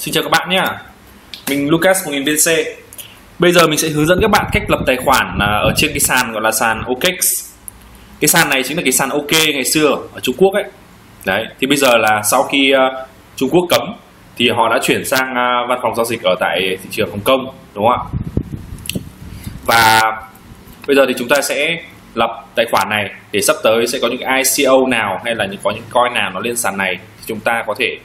xin chào các bạn nhé Mình Lucas 1000VC. Bây giờ mình sẽ hướng dẫn các bạn cách lập tài khoản à, ở trên cái sàn gọi là sàn OKX Cái sàn này chính là cái sàn OK ngày xưa ở Trung Quốc ấy Đấy, thì bây giờ là sau khi uh, Trung Quốc cấm thì họ đã chuyển sang uh, văn phòng giao dịch ở tại thị trường Hồng Kông đúng không ạ? Và bây giờ thì chúng ta sẽ lập tài khoản này để sắp tới sẽ có những ICO nào hay là những có những coin nào nó lên sàn này thì chúng ta có thể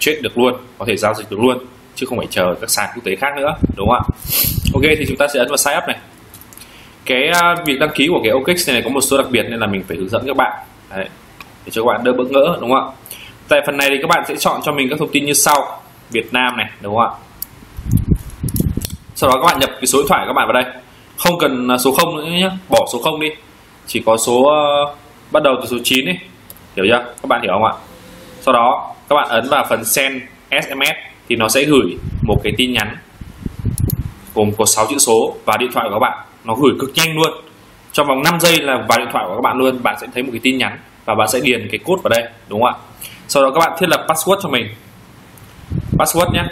trade được luôn, có thể giao dịch được luôn chứ không phải chờ các sàn quốc tế khác nữa đúng không ạ? Ok thì chúng ta sẽ ấn vào sign up này. Cái à, việc đăng ký của cái OKX này, này có một số đặc biệt nên là mình phải hướng dẫn các bạn. Đấy, để cho các bạn đỡ bỡ ngỡ đúng không ạ? Tại phần này thì các bạn sẽ chọn cho mình các thông tin như sau. Việt Nam này đúng không ạ? Sau đó các bạn nhập cái số điện thoại các bạn vào đây. Không cần à, số 0 nữa nhé bỏ số 0 đi. Chỉ có số uh, bắt đầu từ số 9 đi. Hiểu chưa? Các bạn hiểu không ạ? Sau đó các bạn ấn vào phần send SMS thì nó sẽ gửi một cái tin nhắn gồm có 6 chữ số và điện thoại của các bạn. Nó gửi cực nhanh luôn. Trong vòng 5 giây là vào điện thoại của các bạn luôn bạn sẽ thấy một cái tin nhắn và bạn sẽ điền cái code vào đây đúng không ạ? Sau đó các bạn thiết lập password cho mình. Password nhé.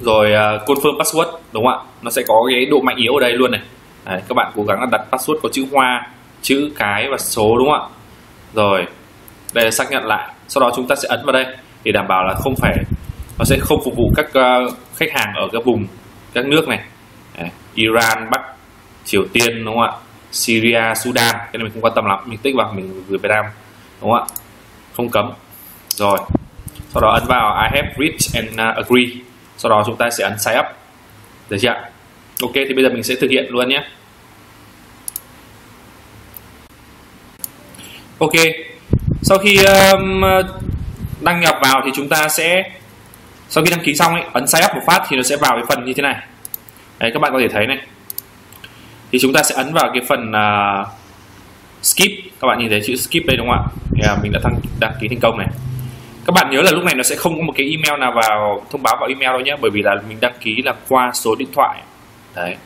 Rồi uh, confirm password đúng không ạ? Nó sẽ có cái độ mạnh yếu ở đây luôn này. Đấy, các bạn cố gắng là đặt password có chữ hoa chữ cái và số đúng không ạ? Rồi đây là xác nhận lại sau đó chúng ta sẽ ấn vào đây để đảm bảo là không phải nó sẽ không phục vụ các uh, khách hàng ở các vùng các nước này. Đấy, Iran Bắc Triều Tiên đúng không ạ? Syria, Sudan cái này mình không quan tâm lắm mình tích vào mình gửi Việt Nam đúng không ạ? Không cấm. Rồi sau đó ấn vào I have read and uh, agree. Sau đó chúng ta sẽ ấn sign up. Được chưa ok thì bây giờ mình sẽ thực hiện luôn nhé. Ok sau khi um, đăng nhập vào thì chúng ta sẽ sau khi đăng ký xong ấy ấn sign up một phát thì nó sẽ vào cái phần như thế này. Đấy các bạn có thể thấy này. Thì chúng ta sẽ ấn vào cái phần uh, skip. Các bạn nhìn thấy chữ skip đây đúng không ạ? Thì, à, mình đã đăng, đăng ký thành công này. Các bạn nhớ là lúc này nó sẽ không có một cái email nào vào thông báo vào email đâu nhé bởi vì là mình đăng ký là qua số điện thoại. Đấy.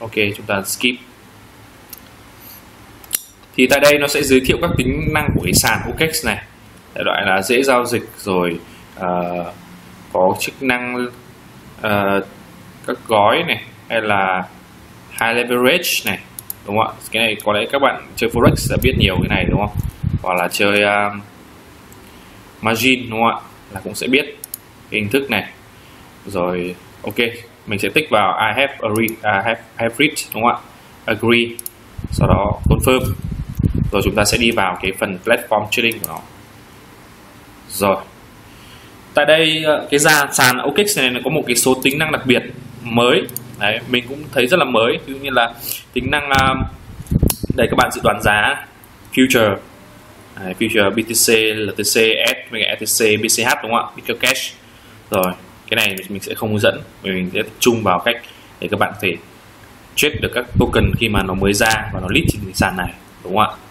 Ok chúng ta skip thì tại đây nó sẽ giới thiệu các tính năng của cái sàn okex này. Đại loại là dễ giao dịch rồi uh, có chức năng uh, các gói này hay là high leverage này đúng không ạ? Cái này có lẽ các bạn chơi forex đã biết nhiều cái này đúng không? Hoặc là chơi uh, margin đúng không ạ? Là cũng sẽ biết cái hình thức này. Rồi ok mình sẽ tích vào I have agree, I have, I have read đúng không ạ? Agree. Sau đó confirm rồi chúng ta sẽ đi vào cái phần platform trading của nó. Rồi. Tại đây ờ, cái ra sàn OKX này nó có một cái số tính năng đặc biệt mới. Đấy mình cũng thấy rất là mới. Ví dụ như là tính năng ờ, đây các bạn dự đoán giá future. Đấy, future BTC LTC S với ETC BCH đúng không ạ? Bitcoin Cash. Rồi cái này mình sẽ không hướng dẫn mình sẽ tập trung vào cách để các bạn có thể trade được các token khi mà nó mới ra và nó list trên sàn này đúng không ạ?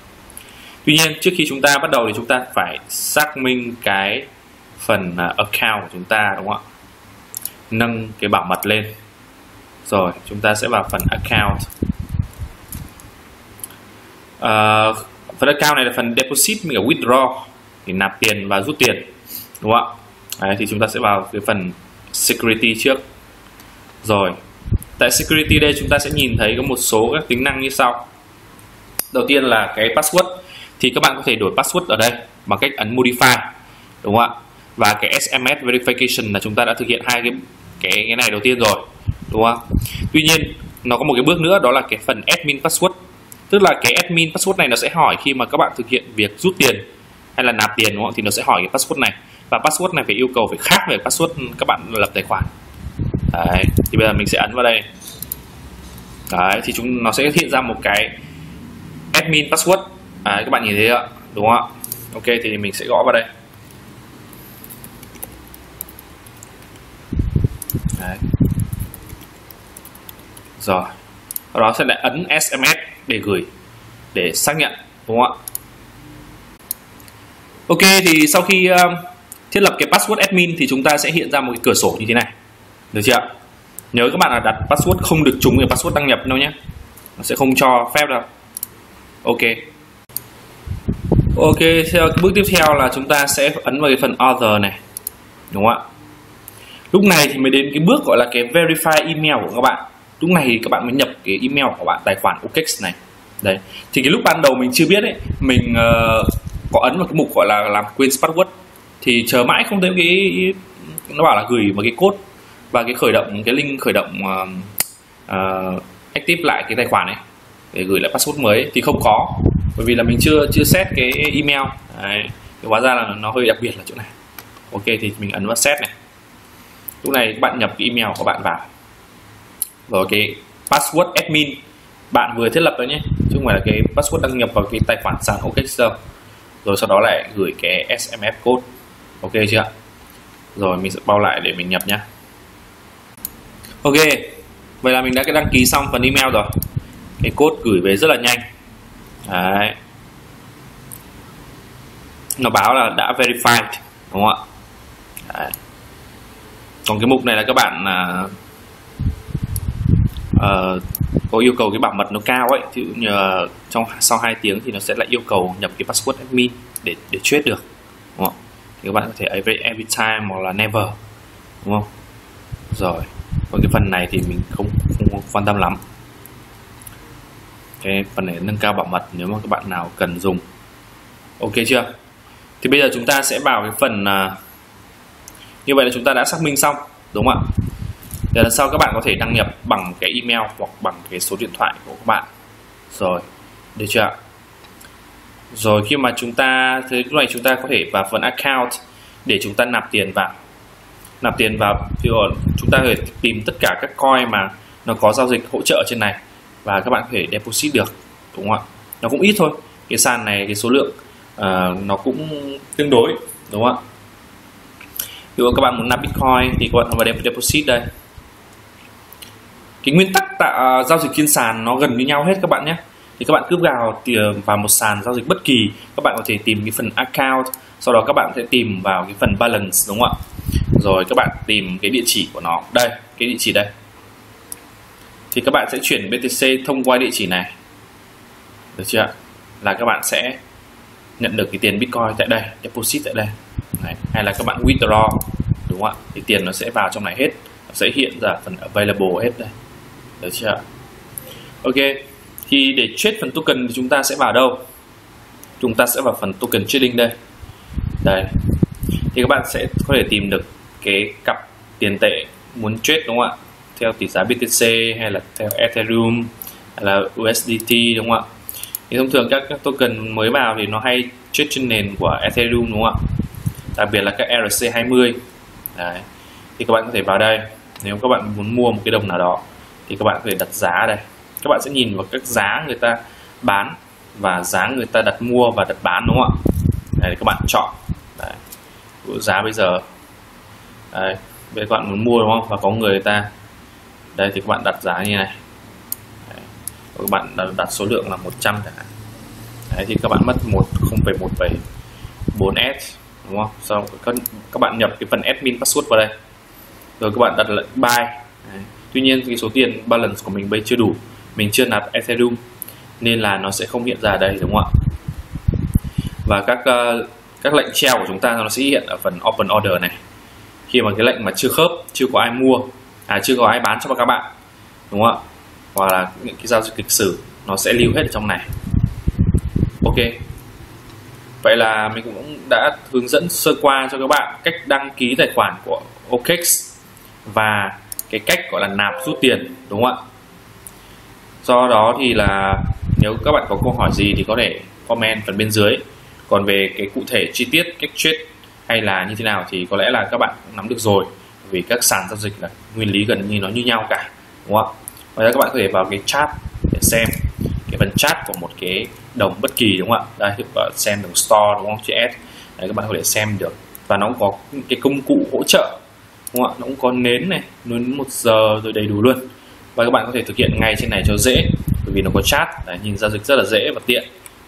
Tuy nhiên trước khi chúng ta bắt đầu thì chúng ta phải xác minh cái phần à, account của chúng ta đúng không ạ? Nâng cái bảo mật lên. Rồi chúng ta sẽ vào phần account. Uh, phần account này là phần deposit mình cả withdraw thì nạp tiền và rút tiền đúng không ạ? Đấy, thì chúng ta sẽ vào cái phần security trước. Rồi tại security đây chúng ta sẽ nhìn thấy có một số các tính năng như sau. Đầu tiên là cái password thì các bạn có thể đổi password ở đây bằng cách ấn modify, đúng không ạ? Và cái SMS verification là chúng ta đã thực hiện hai cái cái cái này đầu tiên rồi, đúng không tuy nhiên, nó có một cái bước nữa, đó là cái phần admin password. Tức là cái admin password này nó sẽ hỏi khi mà các bạn thực hiện việc rút tiền hay là nạp tiền, đúng không thì nó sẽ hỏi cái password này. Và password này phải yêu cầu phải khác về password các bạn lập tài khoản. Đấy, thì bây giờ mình sẽ ấn vào đây. Đấy, thì chúng, nó sẽ hiện ra một cái admin password à, các bạn nhìn thấy ạ đúng không ạ? Ok thì mình sẽ gõ vào đây. Đấy. Rồi. Sau đó sẽ lại ấn SMS để gửi để xác nhận đúng không ạ? Ok thì sau khi uh, thiết lập cái password admin thì chúng ta sẽ hiện ra một cái cửa sổ như thế này. Được chưa ạ? Nhớ các bạn là đặt password không được trùng với password đăng nhập đâu nhé. Nó sẽ không cho phép đâu. Ok ok theo cái bước tiếp theo là chúng ta sẽ ấn vào cái phần other này. Đúng không ạ? Lúc này thì mới đến cái bước gọi là cái verify email của các bạn. Lúc này thì các bạn mới nhập cái email của bạn tài khoản Okex này. Đấy. Thì cái lúc ban đầu mình chưa biết ấy mình uh, có ấn vào cái mục gọi là làm quên password. Thì chờ mãi không thấy cái nó bảo là gửi một cái code và cái khởi động cái link khởi động uh, uh, active lại cái tài khoản này để gửi lại password mới thì không có bởi vì là mình chưa chưa set cái email. Đấy. thì hóa ra là nó hơi đặc biệt là chỗ này. Ok, thì mình ấn vào set này. Lúc này các bạn nhập cái email của bạn vào. Rồi cái password admin, bạn vừa thiết lập đó nhé. Chứ không phải là cái password đăng nhập vào cái tài khoản sàn OKX đâu. Rồi sau đó lại gửi cái SMS code. Ok chưa? Rồi mình sẽ bao lại để mình nhập nhé ok, vậy là mình đã đăng ký xong phần email rồi. Cái code gửi về rất là nhanh đấy. Nó báo là đã verified đúng không ạ? Đấy. còn cái mục này là các bạn uh, uh, có yêu cầu cái bảo mật nó cao ấy thì nhờ trong sau 2 tiếng thì nó sẽ lại yêu cầu nhập cái password admin để để check được đúng không thì các bạn có thể every, every time hoặc là never đúng không? Rồi. Còn cái phần này thì mình không không quan tâm lắm cái phần này nâng cao bảo mật nếu mà các bạn nào cần dùng. Ok chưa? Thì bây giờ chúng ta sẽ vào cái phần uh, như vậy là chúng ta đã xác minh xong đúng không ạ? Để lần sau các bạn có thể đăng nhập bằng cái email hoặc bằng cái số điện thoại của các bạn. Rồi được chưa ạ? Rồi khi mà chúng ta thế lúc này chúng ta có thể vào phần account để chúng ta nạp tiền vào. Nạp tiền vào thì chúng ta có thể tìm tất cả các coin mà nó có giao dịch hỗ trợ trên này và các bạn có thể deposit được đúng không ạ? Nó cũng ít thôi. Cái sàn này cái số lượng uh, nó cũng tương đối đúng không ạ? Ví dụ các bạn muốn nạp bitcoin thì các bạn vào deposit đây. Cái nguyên tắc tạo ờ, giao dịch trên sàn nó gần như nhau hết các bạn nhé. Thì các bạn cứ vào tìm ờ, vào một sàn giao dịch bất kỳ các bạn có thể tìm cái phần account sau đó các bạn sẽ tìm vào cái phần balance đúng không ạ? Rồi các bạn tìm cái địa chỉ của nó. Đây cái địa chỉ đây thì các bạn sẽ chuyển BTC thông qua địa chỉ này. Được chưa là các bạn sẽ nhận được cái tiền Bitcoin tại đây, deposit tại đây. Này hay là các bạn withdraw, đúng không ạ? Thì tiền nó sẽ vào trong này hết, nó sẽ hiện ra phần available hết đây. Được chưa ok, thì để trade phần token thì chúng ta sẽ vào đâu? Chúng ta sẽ vào phần token trading đây. Đây, thì các bạn sẽ có thể tìm được cái cặp tiền tệ muốn trade, đúng không ạ? Theo tỷ giá BTC hay là theo Ethereum hay là USDT đúng không ạ? Thì thông thường các, các token mới vào thì nó hay chết trên nền của Ethereum đúng không ạ? Đặc biệt là các ERC20 Đấy. thì các bạn có thể vào đây. Nếu các bạn muốn mua một cái đồng nào đó thì các bạn có thể đặt giá đây. Các bạn sẽ nhìn vào các giá người ta bán và giá người ta đặt mua và đặt bán đúng không ạ? Đấy, các bạn chọn. Đấy. giá bây giờ. Đấy. bây các bạn muốn mua đúng không? Và có người ta đây thì các bạn đặt giá như này. Đấy. các bạn đặt, đặt số lượng là 100 chẳng hạn. Đấy thì các bạn mất 1 0,174 s đúng không? Sau các, các bạn nhập cái phần admin password vào đây. Rồi các bạn đặt lệnh buy. Đấy. tuy nhiên cái số tiền balance của mình bây chưa đủ. Mình chưa nạp ethereum nên là nó sẽ không hiện ra đây đúng không ạ? Và các uh, các lệnh treo của chúng ta nó sẽ hiện ở phần open order này. Khi mà cái lệnh mà chưa khớp chưa có ai mua à chưa có ai bán cho các bạn, đúng không ạ? Hoặc là những cái giao dịch lịch sử, nó sẽ lưu hết ở trong này. Ok. Vậy là mình cũng đã hướng dẫn sơ qua cho các bạn cách đăng ký tài khoản của OKX và cái cách gọi là nạp rút tiền, đúng không ạ? Do đó thì là nếu các bạn có câu hỏi gì thì có thể comment phần bên dưới. Còn về cái cụ thể chi tiết, cách trade hay là như thế nào thì có lẽ là các bạn cũng nắm được rồi vì các sàn giao dịch là nguyên lý gần như nó như nhau cả đúng không ạ? Ngoài ra các bạn có thể vào cái chat để xem cái phần chat của một cái đồng bất kỳ đúng không ạ? Đây xem đồng store đúng không? Chữ s. Đấy các bạn có thể xem được. Và nó cũng có cái công cụ hỗ trợ đúng không ạ? Nó cũng có nến này nến một giờ rồi đầy đủ luôn. Và các bạn có thể thực hiện ngay trên này cho dễ bởi vì nó có chat đấy, nhìn giao dịch rất là dễ và tiện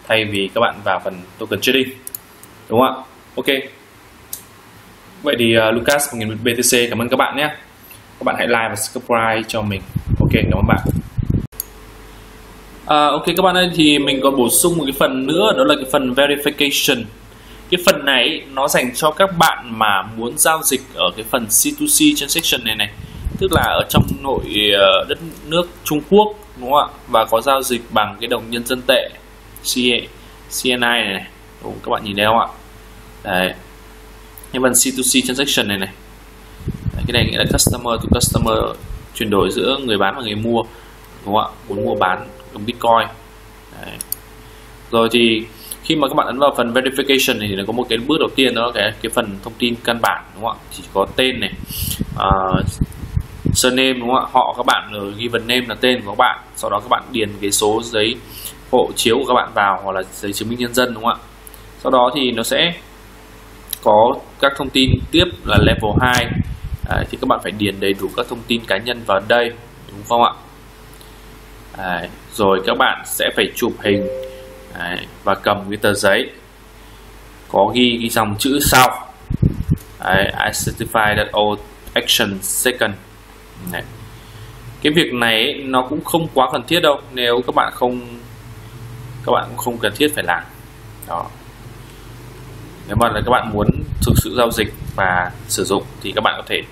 thay vì các bạn vào phần token trading đúng không ạ? Ok vậy thì uh, Lucas 1000 BTC cảm ơn các bạn nhé. Các bạn hãy like và subscribe cho mình. Ok cảm ơn bạn. À, ok các bạn ơi thì mình còn bổ sung một cái phần nữa đó là cái phần verification. Cái phần này nó dành cho các bạn mà muốn giao dịch ở cái phần C2C transaction này này. Tức là ở trong nội ờ, đất nước Trung Quốc đúng không ạ? Và có giao dịch bằng cái đồng nhân dân tệ CNI này, này. Đúng, các bạn nhìn thấy không ạ? Đấy cái phần C2C transaction này này. Đấy, cái này nghĩa là customer to customer chuyển đổi giữa người bán và người mua đúng không ạ? Muốn mua bán đồng Bitcoin. Đấy. rồi thì khi mà các bạn ấn vào phần verification thì nó có một cái bước đầu tiên đó là cái cái phần thông tin căn bản đúng không ạ? Chỉ có tên này. Uh, surname đúng không ạ? Họ các bạn rồi phần name là tên của các bạn sau đó các bạn điền cái số giấy hộ chiếu của các bạn vào hoặc là giấy chứng minh nhân dân đúng không ạ? Sau đó thì nó sẽ có các thông tin tiếp là level 2 à, thì các bạn phải điền đầy đủ các thông tin cá nhân vào đây đúng không ạ? À, rồi các bạn sẽ phải chụp hình à, và cầm cái tờ giấy có ghi cái dòng chữ sau. À, I certify that all action second. Đấy. cái việc này nó cũng không quá cần thiết đâu nếu các bạn không các bạn cũng không cần thiết phải làm. Đó nếu mà là các bạn muốn thực sự giao dịch và sử dụng thì các bạn có thể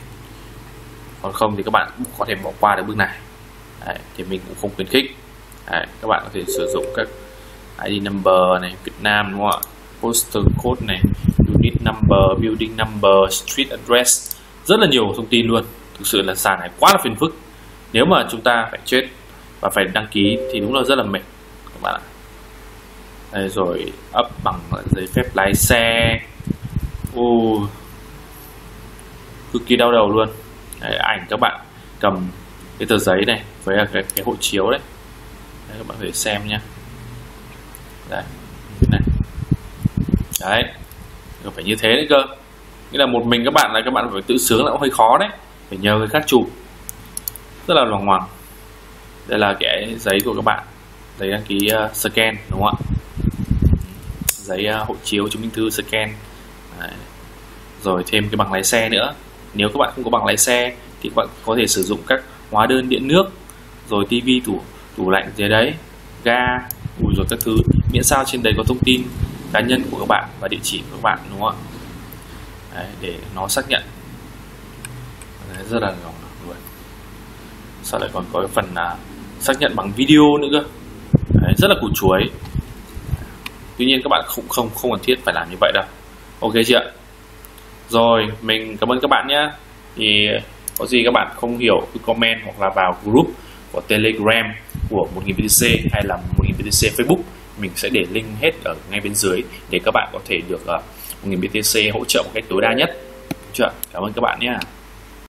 còn không thì các bạn có thể bỏ qua được bước này. Đấy, thì mình cũng không khuyến khích. Đấy, các bạn có thể sử dụng các ID number này Việt Nam đúng không ạ? Postal code này unit number building number street address. Rất là nhiều thông tin luôn. Thực sự là sàn này quá là phiền phức. Nếu mà chúng ta phải chết và phải đăng ký thì đúng là rất là mệt các bạn ạ đây rồi up bằng giấy phép lái xe. Ô cực kỳ đau đầu luôn. Đấy, ảnh các bạn cầm cái tờ giấy này với cái, cái hộ chiếu đấy. đấy các bạn có thể xem nhé đấy này. Đấy phải như thế đấy cơ. Nghĩa là một mình các bạn là các bạn phải tự sướng là cũng hơi khó đấy. Phải nhờ người khác chụp. Rất là loằng ngoằng. Đây là cái giấy của các bạn. Giấy đăng ký uh, scan đúng không ạ? Giấy à, hộ chiếu chứng minh thư scan. Đấy. rồi thêm cái bằng lái xe nữa. Nếu các bạn không có bằng lái xe thì các bạn có thể sử dụng các hóa đơn điện nước rồi tivi tủ tủ lạnh dưới đấy ga ủi rồi các thứ. Miễn sao trên đấy có thông tin cá nhân của các bạn và địa chỉ của các bạn đúng không ạ? Đấy, để nó xác nhận. Đấy, rất là lòng luôn. Sau lại còn có cái phần là xác nhận bằng video nữa cơ? Đấy, rất là củ chuối tuy nhiên các bạn không không không cần thiết phải làm như vậy đâu. Ok chưa rồi mình cảm ơn các bạn nhé. Thì có gì các bạn không hiểu cứ comment hoặc là vào group của telegram của 1000 BTC hay là 1000 BTC Facebook. Mình sẽ để link hết ở ngay bên dưới để các bạn có thể được uh, 1000 BTC hỗ trợ một cách tối đa nhất. Chưa cảm ơn các bạn nhé.